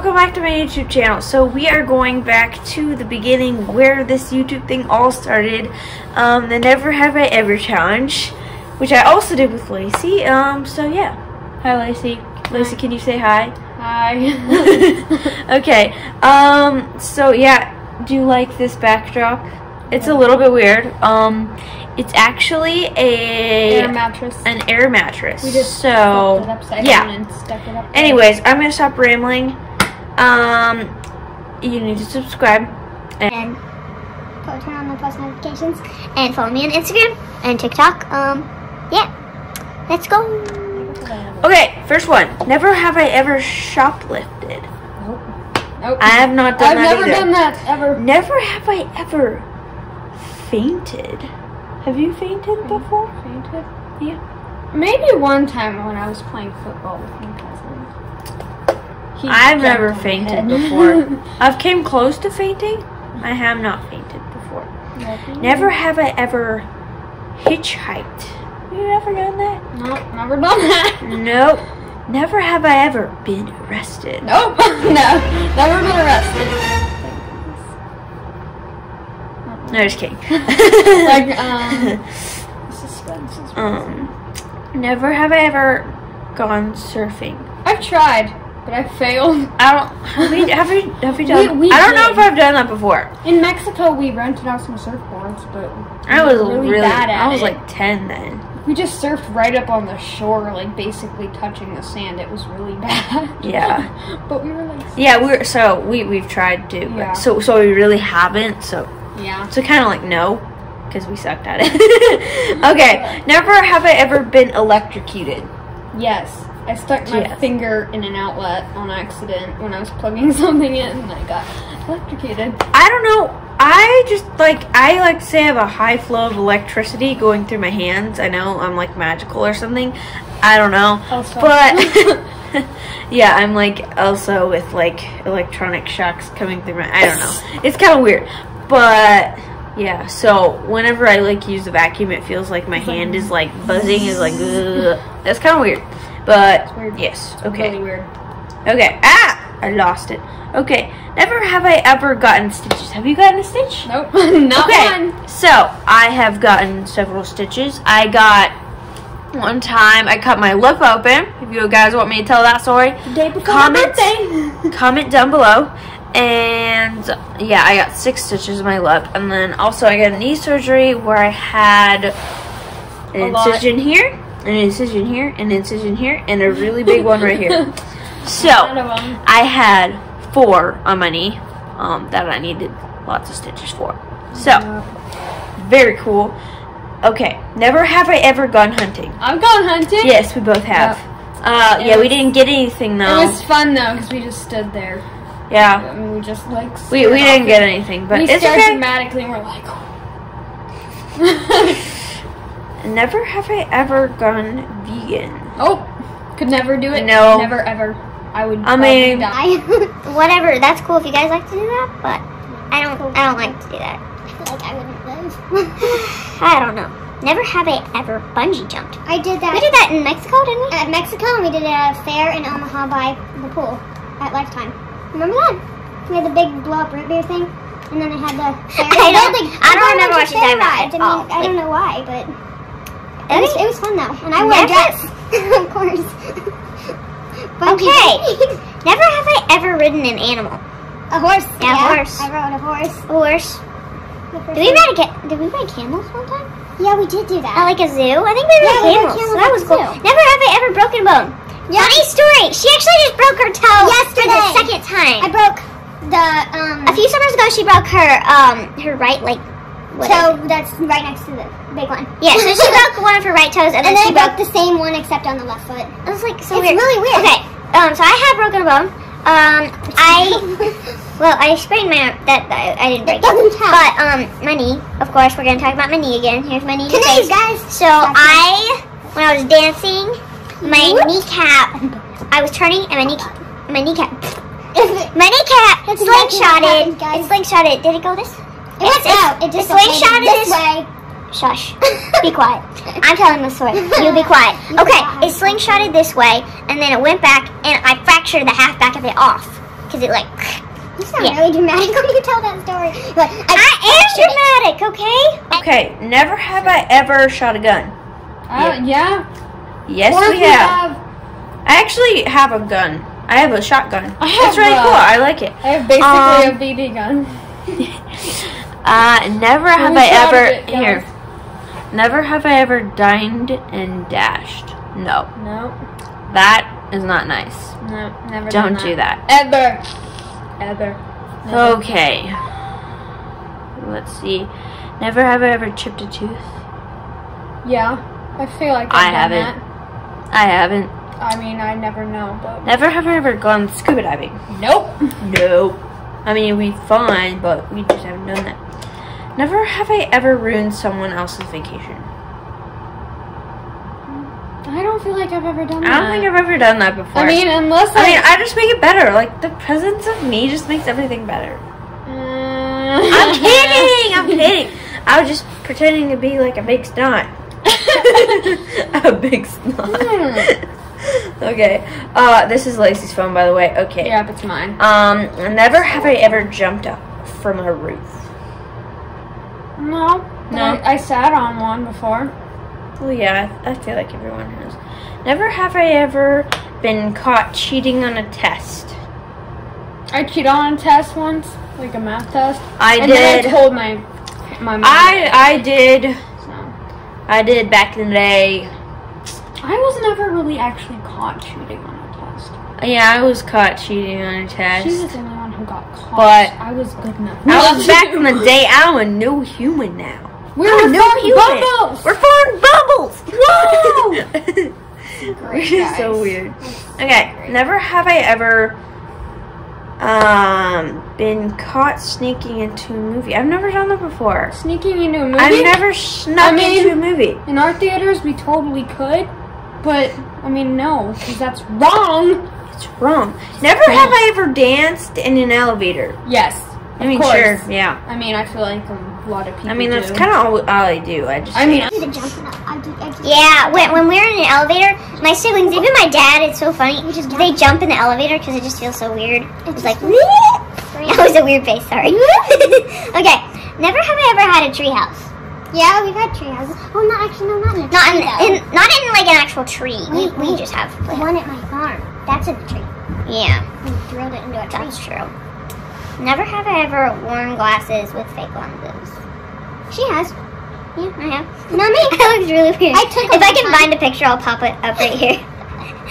welcome back to my YouTube channel. So we are going back to the beginning where this YouTube thing all started. Um, the Never Have I Ever challenge, which I also did with Lacey. Um, so yeah. Hi Lacey. Lacey, can you say hi? Hi. okay. Um, so yeah, do you like this backdrop? It's a little bit weird. Um, it's actually a Air mattress. an air mattress. We just so it upside yeah. down and stuck it up. there. Anyways, I'm gonna stop rambling. Um, you need to subscribe. and po- turn on the post notifications and follow me on Instagram and TikTok. Um, yeah, let's go. Okay, first one. Never have I ever shoplifted. Nope. Nope. I have not done that. I've that never either. done that ever. Never have I ever fainted. Have you fainted before? Fainted? Yeah. Maybe one time when I was playing football with my cousin. He I've never fainted before. I've came close to fainting. I have not fainted before. Nothing. Never have I ever hitchhiked. Have you ever done that? Nope, never done that. Nope. Never have I ever been arrested. Nope. no. Never been arrested. No, just kidding. Like, um, suspense is um, never have I ever gone surfing. I've tried, but I failed. I don't. Have we? Have we? Have we done? We- we I don't know if I've done that before. In Mexico, we rented out some surfboards, but I was were really. bad at I was it. like ten then. We just surfed right up on the shore, like basically touching the sand. It was really bad. Yeah. but we were like, Yeah, we're so we we've tried to, but Yeah. so so we really haven't. So yeah. so kind of like no, because we sucked at it. okay. Never have I ever been electrocuted. Yes. I stuck my finger in an outlet on accident when I was plugging something in and I got electrocuted. I don't know. I just like I like to say I have a high flow of electricity going through my hands. I know I'm like magical or something. I don't know. Also. But yeah, I'm like also with like electronic shocks coming through my I don't know. It's kind of weird. But yeah, so whenever I like use the vacuum it feels like my hand is like buzzing is like ugh. That's kind of weird. But yes, It's okay. Really weird. Okay. Ah! I lost it. Okay. Never have I ever gotten stitches. Have you gotten a stitch? Nope. Not okay. one. So, I have gotten several stitches. I got one time I cut my lip open. If you guys want me to tell that story, The day before Comment. my birthday. comment down below. And yeah, I got six stitches in my lip. And then also I got a knee surgery where I had an incision here, an incision here, an incision here, and a really big one right here. So, None of 'em. I had four on my knee um, that I needed lots of stitches for. So, very cool. Okay, never have I ever gone hunting. I've gone hunting. Yes, we both have. Uh, It yeah, we didn't get anything though. It was fun though because we just stood there. yeah, I mean, we just like. we, we didn't get anything, but we it's stared okay. dramatically and we're like. Never have I ever gone vegan. oh, could never do it. No. Never ever. I would. I mean- I whatever. That's cool if you guys like to do that, but I don't. I don't like to do that. I feel like I wouldn't live. I don't know. Never have I ever bungee jumped. I did that. We did that in Mexico, didn't we? At Mexico, and we did it at a fair in Omaha by the pool at Lifetime. Remember that? We had the big blow up root beer thing, and then they had the. Fair. I don't- They had, I don't they had a remember bunch what of you're about rides. I mean, all. I don't know why, but it was, it was fun though, and I wore a dress, of course. Okay. Never have I ever ridden an animal. A horse. Yeah, a horse. I rode a horse. A Horse. Did we ride a ca- Did we ride camels one time? Yeah, we did do that. At like a zoo? I think we Yeah, rode we rode camels. camels so that was cool. Never have I ever broken a bone. Yeah. Funny story. She actually just broke her toe for Yesterday. the second time. I broke the um. a few summers ago, she broke her um her right like. toe that's right next to the big one. Yeah, so she broke one of her right toes, and, And then then she I broke. broke the same one except on the left foot. It was like so It's weird. really weird. Okay, um, so I have broken a bone. Um, I well, I sprained my arm. That I, I didn't break That it. doesn't count. But um, my knee. Of course, we're gonna talk about my knee again. Here's my knee. to face. Guys. So I, when I was dancing, my kneecap. I was turning, and my knee, my kneecap, my kneecap exactly what slingshotted. guys. It slingshotted. Did it go this? It went out. It just slingshotted this- way. Shush. Be quiet. I'm telling the story. You be quiet. Okay, it slingshotted this way, and then it went back, and I fractured the half back of it off. because it like. You sound Yeah. really dramatic when you tell that story. Like, I, I am dramatic, okay? Okay, never have I ever shot a gun. Uh, yeah. Yes, Or we if you have. I actually have a gun. I have a shotgun. I have It's really a- cool. I like it. I have basically Um, a BB gun. Uh, never have I ever it, guys. here. Never have I ever dined and dashed. No, No, that is not nice. no, never. Don't do that. Ever. Ever. Never. Okay. Let's see. Never have I ever chipped a tooth. Yeah, I feel like I I've done haven't. I haven't. I mean, I never know, but Never have I ever gone scuba diving. nope. No. I mean, we fun, but we just haven't done that. Never have I ever ruined someone else's vacation. I don't feel like I've ever done that. I don't think I've ever done that before. I mean, unless I mean, I just make it better. Like the presence of me just makes everything better. I'm I'm kidding. I'm kidding. I was just pretending to be like a big snot. a big snot. okay. Uh, this is Lacey's phone, by the way. Okay. Yeah, it's mine. Um, never have I ever jumped up from a roof. No. No. I, I sat on one before. Well, yeah, I feel like everyone has. Never have I ever been caught cheating on a test. I cheated on a test once, like a math test. I and did. then I told my my mom. I I did. so. I did back in the day. I was never really actually caught cheating on a test. Yeah, I was caught cheating on a test. She was the only one who got caught. But- I was good enough. I was back in the day. I'm a new human now. We I'm a new human. bubbles. We're foreign bubbles. Whoa! We're just so weird. Okay, never have I ever um been caught sneaking into a movie. I've never done that before. Sneaking into a movie. I've never snuck I mean- into a movie. In our theaters, we totally could, but I mean, no, because that's wrong. It's wrong. Never have I ever danced in an elevator. Yes. I mean, course. sure, yeah. I mean, I feel like a lot of people. I mean, that's kind of all, all I do. I just I mean, I did a jumping up. I do, I do. Yeah, when, when we're in an elevator, my siblings, even my dad, it's so funny. They jump in the elevator because it just feels so weird. It's like, that was a weird face, sorry. okay, never have I ever had a treehouse. Yeah, we've had tree houses. Oh, no, actually, no, not in a Not tree, in, in, not in like an actual tree. We, Wait, we just have. The one at my farm. That's a tree. Yeah, We drilled it into a tree. that's true. Never have I ever worn glasses with fake lenses. She has. Yeah, I have. Me. That looks really weird. I took If I can time. find a picture, I'll pop it up right here.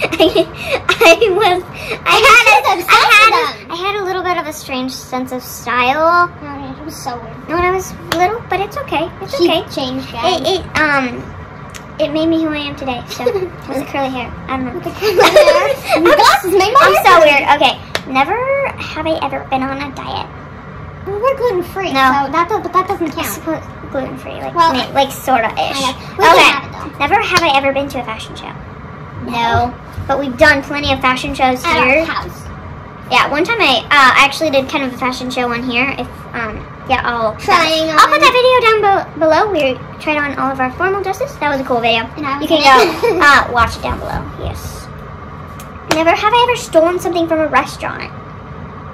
I was. I had a. I had. A, I had a little bit of a strange sense of style Oh, yeah, it was so weird. when I was little, but it's okay. It's She okay. changed, It, it um. It made me who I am today. So with the curly hair. I don't know. With the curly hair. And the glasses made my I'm hair so weird. Okay. Never have I ever been on a diet. Well, we're gluten free, No. so that but that doesn't count. Gluten free, like Well, ma- like sorta ish. kind of. We can Okay. have. Never have I ever been to a fashion show. No. But we've done plenty of fashion shows At here. our house. Yeah, one time I uh, actually did kind of a fashion show on here. If um, yeah, I'll Trying I'll put that video down be- below. We tried on all of our formal dresses. That was a cool video. And I was You can go uh, watch it down below. Yes. Never have I ever stolen something from a restaurant.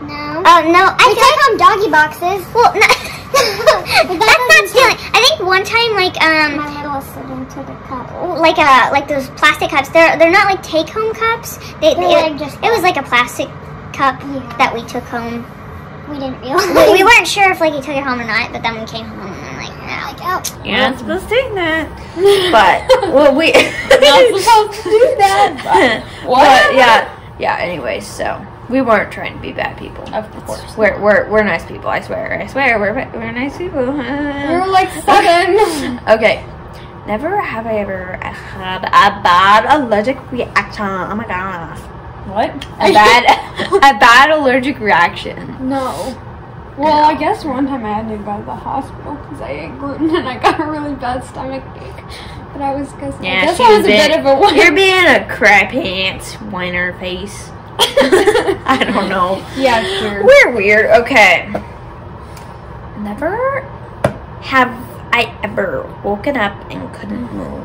No. Oh no, I we took home doggy boxes. well, no, that that's not stealing. I think one time, like um, My littlest sibling took a cup. like uh like those plastic cups. They're they're not like take home cups. They, They're it, like just- it was like a plastic cup Yeah. that we took home. We didn't realize. we, we weren't sure if like he took it home or not, but then we came home and then like no. like, oh. You're not supposed to do that. But well, we Not supposed to do that. But, Whatever. yeah, yeah. Anyways, so we weren't trying to be bad people. Of course. We're we're we're nice people. I swear. I swear. We're we're nice people. We're like seven. okay. Never have I ever had a bad allergic reaction. Oh my gosh. What? A bad a bad allergic reaction. No. Well, I guess one time I had to go to the hospital because I ate gluten and I got a really bad stomach ache. But I was I Yeah, guess I was a been- bit of a whine. You're being a crap pants whiner face. I don't know. yeah, sure. We're weird. Okay. Never have I ever woken up and couldn't move.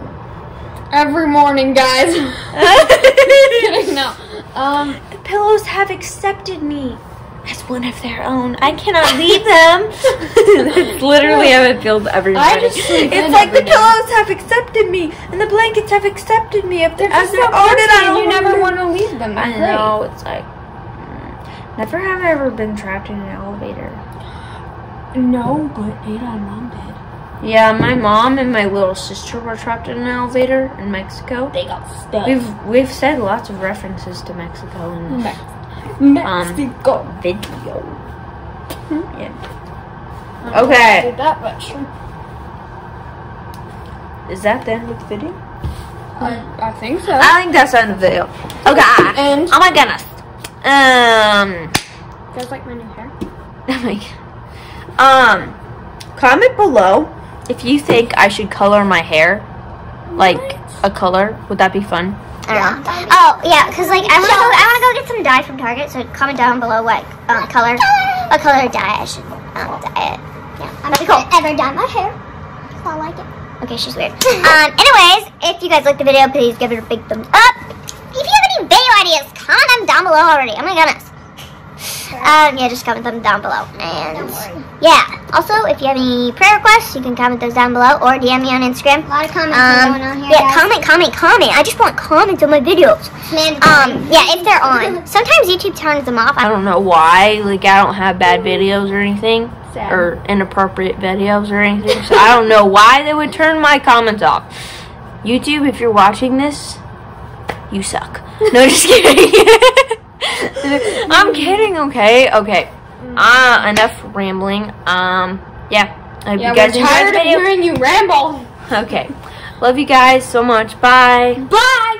Every morning, guys. Kidding, no. Um, the pillows have accepted me. as one of their own. I cannot leave them. That's literally how it feels every I morning. just sleep It's in like the every day. pillows have accepted me, and the blankets have accepted me. If they're They're as just their so own, and I don't you never want want to leave them. I They're great. know it's like. mm, Never have I ever been trapped in an elevator. No, but Ada and Mom did. Yeah, my mom and my little sister were trapped in an elevator in Mexico. They got stuck. We've we've said lots of references to Mexico in Mex- Mexico. video. Yeah. I don't Okay. if I did that much. Is that the end of the video? I I think so. I think that's the end of the video. Okay. And Oh my goodness. Um. Guys like my new hair. Oh my. God. Um. Comment below if you think I should color my hair, like a color. Would that be fun? I. Oh yeah, cause like I wanna go. I wanna go get some dye from Target. So comment down below what um, color, what color dye I should um, dye it. Yeah, I'm not gonna ever dye my hair. I like it. Okay, she's weird. um. Anyways, if you guys like the video, please give it a big thumbs up. If you have any video ideas, comment them down below already. Oh my goodness. Um, yeah, just comment them down below. And yeah, also if you have any prayer requests, you can comment those down below or DM me on Instagram. A lot of comments Um, going on here. yeah, guys. comment, comment, comment. I just want comments on my videos. Um, yeah, if they're on. Sometimes YouTube turns them off. I don't know why. Like I don't have bad videos or anything, Sad. or inappropriate videos or anything. So I don't know why they would turn my comments off. YouTube, if you're watching this, you suck. No, just kidding. I'm kidding. Okay, okay. Uh, enough rambling. Um, yeah. I hope Yeah, you guys we're tired of hearing you ramble. Okay. Love you guys so much. Bye. Bye.